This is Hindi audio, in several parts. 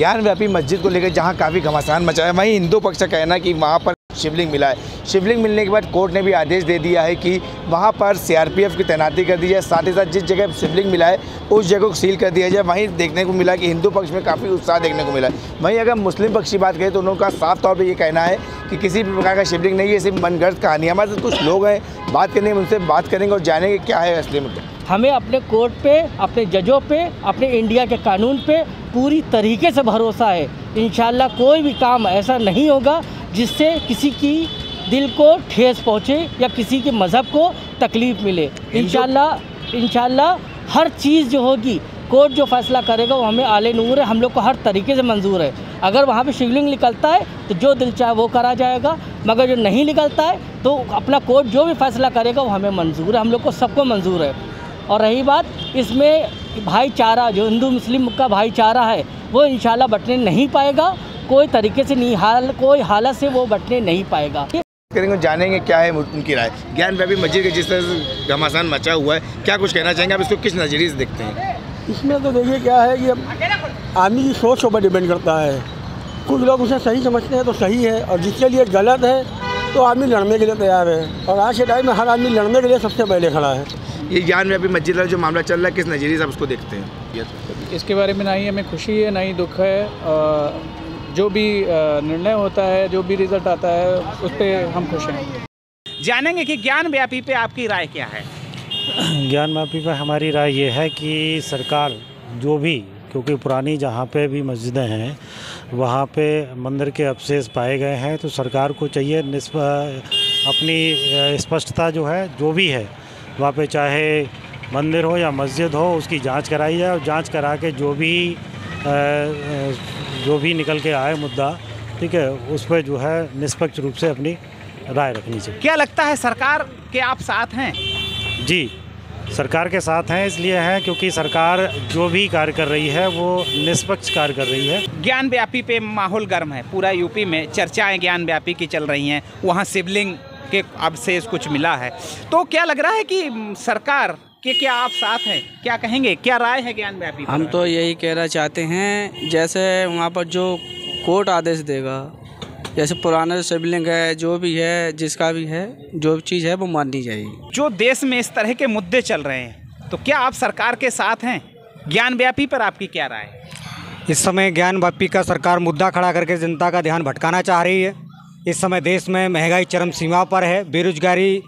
ज्ञान व्यापी मस्जिद को लेकर जहाँ काफ़ी घमासान मचा है, वहीं हिंदू पक्ष का कहना कि वहाँ पर शिवलिंग मिला है। शिवलिंग मिलने के बाद कोर्ट ने भी आदेश दे दिया है कि वहाँ पर सीआरपीएफ की तैनाती कर दी जाए, साथ ही साथ जिस जगह शिवलिंग मिला है, उस जगह को सील कर दिया जाए। वहीं देखने को मिला कि हिंदू पक्ष में काफ़ी उत्साह देखने को मिला है। वहीं अगर मुस्लिम पक्ष की बात करें तो उनका साफ़ तौर पर ये कहना है कि किसी भी प्रकार का शिवलिंग नहीं है, सिर्फ़ मनगढ़ कहानी हमारे कुछ लोग हैं, बात करने उनसे बात करेंगे और जानेंगे क्या है असली मुद्दा। हमें अपने कोर्ट पे अपने जजों पे अपने इंडिया के कानून पे पूरी तरीके से भरोसा है। इन कोई भी काम ऐसा नहीं होगा जिससे किसी की दिल को ठेस पहुँचे या किसी के मज़हब को तकलीफ़ मिले। इन हर चीज़ जो होगी कोर्ट जो फैसला करेगा वो हमें आले नूर है हम लोग को हर तरीके से मंजूर है। अगर वहाँ पे शिवलिंग निकलता है तो जो दिल चाहे वो करा जाएगा मगर जो नहीं निकलता है तो अपना कोर्ट जो भी फैसला करेगा वो हमें मंजूर है। हम लोग को सबको मंजूर है। और रही बात इसमें भाईचारा जो हिंदू मुस्लिम का भाईचारा है वो इन बटने नहीं पाएगा। कोई तरीके से नहीं हाल कोई हालत से वो बटने नहीं पाएगा। करेंगे जानेंगे क्या है उनकी राय। ज्ञान व्यापी मस्जिद के जिस तरह से घमासान मचा हुआ है क्या कुछ कहना चाहेंगे? आप इसको किस नज़रिए से देखते हैं? इसमें तो देखिए क्या है कि आदमी की सोच ऊपर डिपेंड करता है। कुछ लोग उसे सही समझते हैं तो सही है और जिसके लिए गलत है तो आदमी लड़ने के लिए तैयार है। और आज के टाइम में हर आदमी लड़ने के लिए सबसे पहले खड़ा है। ये ज्ञान व्यापी मस्जिद का जो मामला चल रहा है किस नज़रिए से आप उसको देखते हैं? इसके बारे में ना ही हमें खुशी है ना ही दुख है। जो भी निर्णय होता है जो भी रिज़ल्ट आता है उस पर हम खुश हैं। जानेंगे कि ज्ञान व्यापी पे आपकी राय क्या है। ज्ञान व्यापी पर हमारी राय ये है कि सरकार जो भी क्योंकि पुरानी जहाँ पे भी मस्जिदें हैं वहाँ पे मंदिर के अवशेष पाए गए हैं तो सरकार को चाहिए अपनी स्पष्टता जो है जो भी है वहाँ पे चाहे मंदिर हो या मस्जिद हो उसकी जाँच कराई जाए और जाँच करा के जो भी जो भी निकल के आए मुद्दा ठीक है उस पर जो है निष्पक्ष रूप से अपनी राय रखनी चाहिए। क्या लगता है सरकार के आप साथ हैं? जी। सरकार के साथ हैं इसलिए हैं क्योंकि सरकार जो भी कार्य कर रही है वो निष्पक्ष कार्य कर रही है। ज्ञान व्यापी पे माहौल गर्म है। पूरा यूपी में चर्चाएँ ज्ञान व्यापी की चल रही हैं। वहाँ शिवलिंग के अवशेष कुछ मिला है। तो क्या लग रहा है कि सरकार कि क्या आप साथ हैं? क्या कहेंगे? क्या राय है ज्ञान व्यापी हम तो यही कहना चाहते हैं जैसे वहाँ पर जो कोर्ट आदेश देगा जैसे पुराना शिवलिंग है जो भी है जिसका भी है जो भी चीज़ है वो माननी चाहिए। जो देश में इस तरह के मुद्दे चल रहे हैं तो क्या आप सरकार के साथ हैं? ज्ञान व्यापी पर आपकी क्या राय है? इस समय ज्ञान व्यापी का सरकार मुद्दा खड़ा करके जनता का ध्यान भटकाना चाह रही है। इस समय देश में महँगाई चरम सीमा पर है बेरोजगारी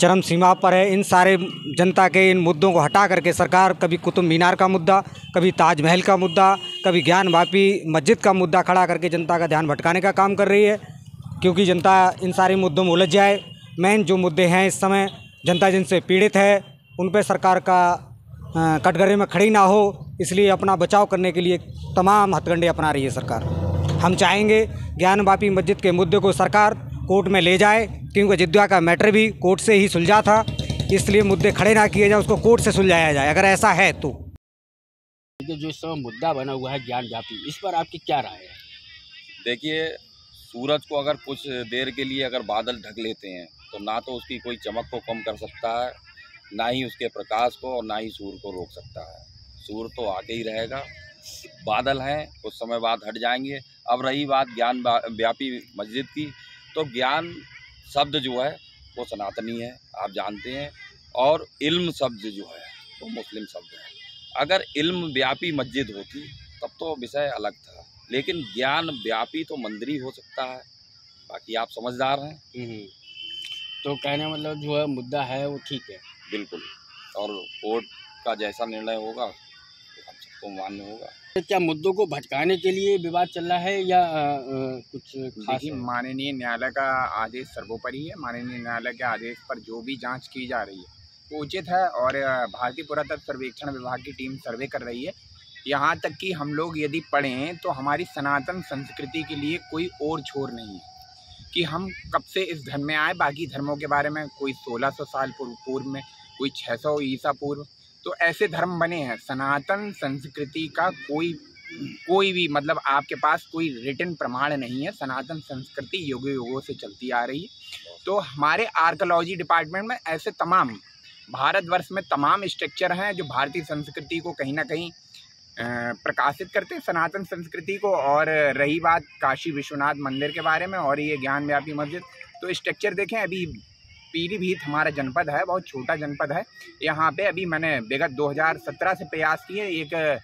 चरम सीमा पर है। इन सारे जनता के इन मुद्दों को हटा करके सरकार, कभी कुतुब मीनार का मुद्दा, कभी ताजमहल का मुद्दा, कभी ज्ञान वापी मस्जिद का मुद्दा खड़ा करके जनता का ध्यान भटकाने का काम कर रही है, क्योंकि जनता इन सारे मुद्दों में उलझ जाए। मेन जो मुद्दे हैं इस समय जनता जिनसे पीड़ित है, उन पर सरकार का कटघरे में खड़ी ना हो। इसलिए अपना बचाव करने के लिए तमाम हथकंडे अपना रही है सरकार। हम चाहेंगे ज्ञान वापी मस्जिद के मुद्दे को सरकार कोर्ट में ले जाए क्योंकि अयोध्या का मैटर भी कोर्ट से ही सुलझा था इसलिए मुद्दे खड़े ना किए जाए उसको कोर्ट से सुलझाया जाए अगर ऐसा है तो। जो इस समय मुद्दा बना हुआ है ज्ञान व्यापी इस पर आपकी क्या राय है? देखिए सूरज को अगर कुछ देर के लिए अगर बादल ढक लेते हैं तो ना तो उसकी कोई चमक को कम कर सकता है ना ही उसके प्रकाश को और ना ही सूर्य को रोक सकता है। सूर्य तो आके ही रहेगा। बादल हैं कुछ समय बाद हट जाएँगे। अब रही बात ज्ञान व्यापी मस्जिद की तो ज्ञान शब्द जो है वो सनातनी है आप जानते हैं और इल्म शब्द जो है वो मुस्लिम शब्द है। अगर इल्म व्यापी मस्जिद होती तब तो विषय अलग था। लेकिन ज्ञान व्यापी तो मंदिर ही हो सकता है। बाकी आप समझदार हैं। हम्म। तो कहने मतलब जो है मुद्दा है वो ठीक है। बिल्कुल। और कोर्ट का जैसा निर्णय होगा तो हम सबको मान्य होगा। क्या मुद्दों को भटकाने के लिए विवाद चल रहा है या आ, आ, कुछ खास माननीय न्यायालय का आदेश सर्वोपरि है। माननीय न्यायालय के आदेश पर जो भी जाँच की जा रही है वो उचित है और भारतीय पुरातत्व सर्वेक्षण विभाग की टीम सर्वे कर रही है। यहाँ तक कि हम लोग यदि पढ़ें तो हमारी सनातन संस्कृति के लिए कोई और छोर नहीं है कि हम कब से इस धर्म में आए। बाकी धर्मों के बारे में कोई 1600 साल पूर्व में कोई 600 ईसा पूर्व तो ऐसे धर्म बने हैं। सनातन संस्कृति का कोई कोई भी मतलब आपके पास कोई रिटर्न प्रमाण नहीं है। सनातन संस्कृति युगों युगों से चलती आ रही है। तो हमारे आर्कोलॉजी डिपार्टमेंट में ऐसे तमाम, भारतवर्ष में तमाम स्ट्रक्चर हैं जो भारतीय संस्कृति को कहीं ना कहीं प्रकाशित करते हैं। सनातन संस्कृति को और रही बात काशी विश्वनाथ मंदिर के बारे में और ये ज्ञान व्यापी मस्जिद। तो स्ट्रक्चर देखें, अभी पीलीभीत हमारा जनपद है, बहुत छोटा जनपद है। यहाँ पे अभी मैंने विगत 2017 से प्रयास किए, एक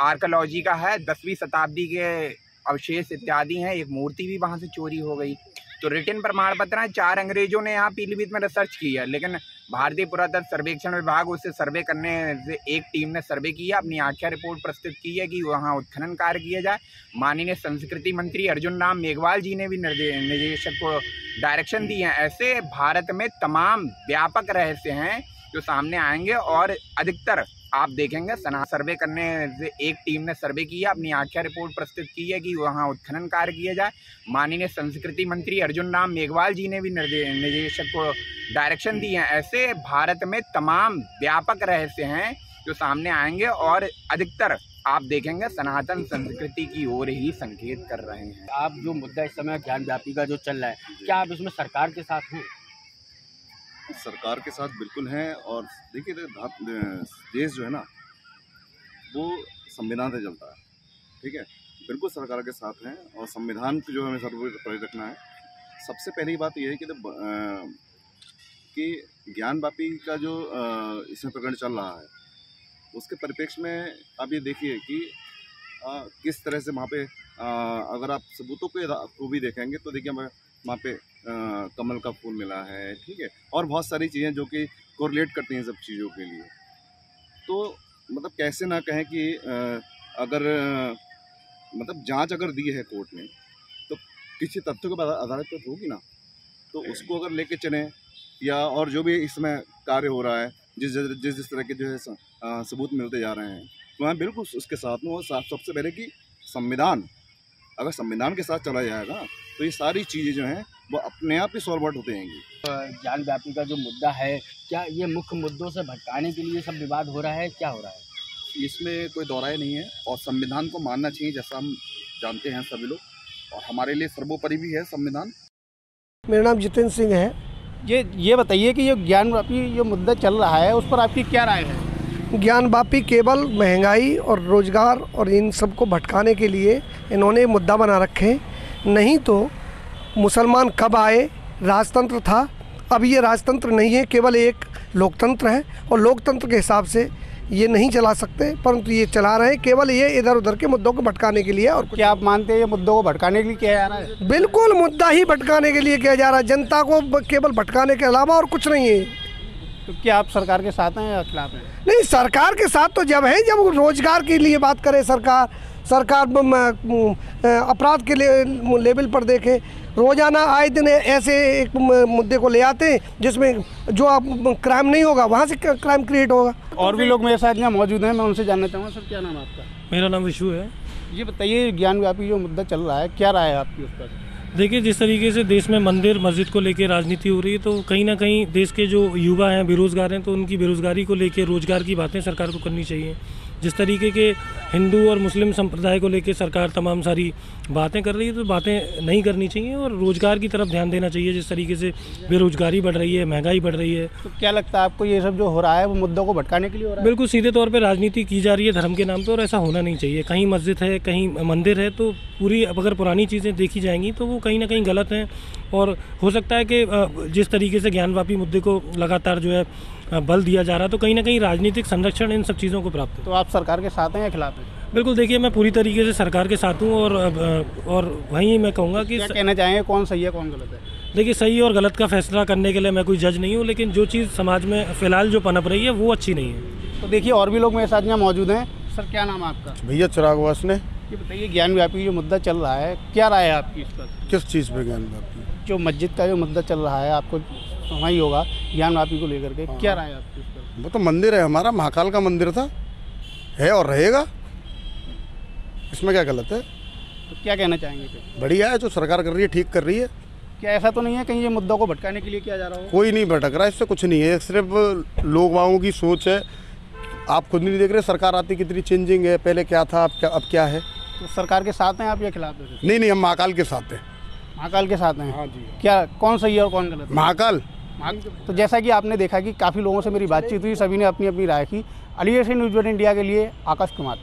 आर्कोलॉजी का है, दसवीं शताब्दी के अवशेष इत्यादि हैं, एक मूर्ति भी वहाँ से चोरी हो गई। तो रिटर्न प्रमाण पत्र हैं, चार अंग्रेज़ों ने यहाँ पीलीभीत में रिसर्च की है, लेकिन भारतीय पुरातत्व सर्वेक्षण विभाग उससे सर्वे करने से एक टीम ने सर्वे किया अपनी आख्या रिपोर्ट प्रस्तुत की है कि वहाँ उत्खनन कार्य किया जाए। माननीय संस्कृति मंत्री अर्जुन राम मेघवाल जी ने भी निर्देशक को डायरेक्शन दी है। ऐसे भारत में तमाम व्यापक रहस्य हैं जो सामने आएँगे और अधिकतर आप देखेंगे, सना, सर्वे करने से एक टीम ने सर्वे किया, अपनी आख्या रिपोर्ट प्रस्तुत की है कि वहाँ उत्खनन कार्य किया जाए। माननीय संस्कृति मंत्री अर्जुन राम मेघवाल जी ने भी निर्देशक को डायरेक्शन दी है। ऐसे भारत में तमाम व्यापक रहस्य हैं जो सामने आएँगे और अधिकतर आप देखेंगे, सनातन संस्कृति की ओर ही संकेत कर रहे हैं। आप जो मुद्दा इस समय ज्ञान व्यापी का जो चल रहा है, क्या आप इसमें सरकार के साथ हैं? सरकार के साथ बिल्कुल हैं और देखिए देश जो है ना, वो संविधान से चलता है, ठीक है? बिल्कुल सरकार के साथ हैं और संविधान को जो हमें सर्वोपरि रखना है। सबसे पहली बात यह है कि कि ज्ञानवापी का जो इसमें प्रकरण चल रहा है, उसके परिप्रेक्ष्य में आप ये देखिए कि किस तरह से वहाँ पे अगर आप सबूतों के को भी देखेंगे तो देखिए हमें वहाँ पे कमल का फूल मिला है, ठीक है? और बहुत सारी चीज़ें जो कि कोरिलेट करती हैं सब चीज़ों के लिए। तो मतलब कैसे ना कहें कि अगर मतलब जाँच अगर दी है कोर्ट ने तो किसी तथ्यों के आधारित पर होगी ना? तो उसको अगर लेके चलें, या और जो भी इसमें कार्य हो रहा है, जिस जिस जिस तरह के जो है सबूत मिलते जा रहे हैं तो मैं बिल्कुल उसके साथ में और सबसे पहले कि संविधान अगर संविधान के साथ चला जाएगा तो ये सारी चीज़ें जो हैं वो अपने आप ही सॉल्व आउट होते हैं ज्ञान व्यापी का जो मुद्दा है क्या ये मुख्य मुद्दों से भटकाने के लिए सब विवाद हो रहा है क्या हो रहा है? इसमें कोई दौराए नहीं है और संविधान को मानना चाहिए जैसा हम जानते हैं सभी लोग और हमारे लिए सर्वोपरि भी है संविधान। मेरा नाम जितेंद्र सिंह है। ये ये बताइए कि ये ज्ञान व्यापी जो मुद्दा चल रहा है उस पर आपकी क्या राय है? ज्ञान वापी केवल महँगाई और रोज़गार और इन सबको भटकाने के लिए इन्होंने मुद्दा बना रखे नहीं तो मुसलमान कब आए? राजतंत्र था। अब ये राजतंत्र नहीं है केवल एक लोकतंत्र है और लोकतंत्र के हिसाब से ये नहीं चला सकते परंतु ये चला रहे हैं। केवल ये इधर उधर के मुद्दों को भटकाने के लिए और क्या आप मानते हैं ये मुद्दों को भटकाने के लिए किया जा रहा है? बिल्कुल मुद्दा ही भटकाने के लिए किया जा रहा है। जनता को केवल भटकाने के अलावा और कुछ नहीं है। तो क्या आप सरकार के साथ हैं या खिलाफ हैं? नहीं सरकार के साथ तो जब है जब रोज़गार के लिए बात करे सरकार सरकार अपराध के लेवल पर देखे रोज़ाना आए दिन ऐसे एक मुद्दे को ले आते हैं जिसमें जो आप क्राइम नहीं होगा वहाँ से क्राइम क्रिएट होगा। और भी लोग मेरे साथ यहाँ मौजूद हैं मैं उनसे जानना चाहूँगा सर क्या नाम है आपका? मेरा नाम विशु है। ये बताइए ज्ञान व्यापी जो मुद्दा चल रहा है क्या राय है आपकी उस पर? देखिए, जिस तरीके से देश में मंदिर, मस्जिद को लेकर राजनीति हो रही है तो कहीं ना कहीं देश के जो युवा हैं, बेरोज़गार हैं तो उनकी बेरोज़गारी को लेकर रोज़गार की बातें सरकार को करनी चाहिए। जिस तरीके के हिंदू और मुस्लिम संप्रदाय को लेकर सरकार तमाम सारी बातें कर रही है तो बातें नहीं करनी चाहिए और रोज़गार की तरफ़ ध्यान देना चाहिए जिस तरीके से बेरोज़गारी बढ़ रही है महँगाई बढ़ रही है। तो क्या लगता है आपको ये सब जो हो रहा है वो मुद्दों को भटकाने के लिए हो रहा है? बिल्कुल सीधे तौर पर राजनीति की जा रही है धर्म के नाम पर और ऐसा होना नहीं चाहिए। कहीं मस्जिद है कहीं मंदिर है तो पूरी अगर पुरानी चीज़ें देखी जाएँगी तो वो कहीं ना कहीं गलत हैं। और हो सकता है कि जिस तरीके से ज्ञानवापी मुद्दे को लगातार जो है बल दिया जा रहा है तो कहीं ना कहीं राजनीतिक संरक्षण इन सब चीज़ों को प्राप्त है तो आप सरकार के साथ हैं या खिलाफ हैं? बिल्कुल देखिए मैं पूरी तरीके से सरकार के साथ हूँ और और वहीं मैं कहूँगा कि क्या कहना चाहेंगे? कौन सही है कौन गलत है? देखिए सही और गलत का फैसला करने के लिए मैं कोई जज नहीं हूँ लेकिन जो चीज़ समाज में फ़िलहाल जो पनप रही है वो अच्छी नहीं है। तो देखिए और भी लोग मेरे साथ यहाँ मौजूद हैं। सर क्या नाम आपका? भैया चिराग वासने ये बताइए ज्ञान व्यापी जो मुद्दा चल रहा है क्या राय है आपकी इस पर? किस चीज़ पे ज्ञान व्यापी जो मस्जिद का जो मुद्दा चल रहा है आपको वहीं होगा ज्ञान वापी को लेकर के। क्या राय आपकी इस पर? वो तो मंदिर है हमारा महाकाल का मंदिर था। है और रहेगा। इसमें क्या गलत है? तो क्या कहना चाहेंगे फिर? बढ़िया है जो सरकार कर रही है ठीक कर रही है। क्या ऐसा तो नहीं है कहीं ये मुद्दों को भटकाने के लिए किया जा रहा हो? कोई नहीं भटक रहा इससे कुछ नहीं है। सिर्फ़ लोग वालों की सोच है। आप खुद नहीं देख रहे सरकार आती कितनी चेंजिंग है पहले क्या था अब क्या अब क्या है? तो सरकार के साथ हैं आप या खिलाफ हैं? नहीं नहीं हम महाकाल के साथ हैं। महाकाल के साथ हैं? हाँ जी। क्या कौन सही है और कौन गलत महाकाल? तो जैसा कि आपने देखा कि काफ़ी लोगों से मेरी बातचीत हुई, सभी ने अपनी अपनी राय की। अली से न्यूज़ इंडिया के लिए आकाश कुमार।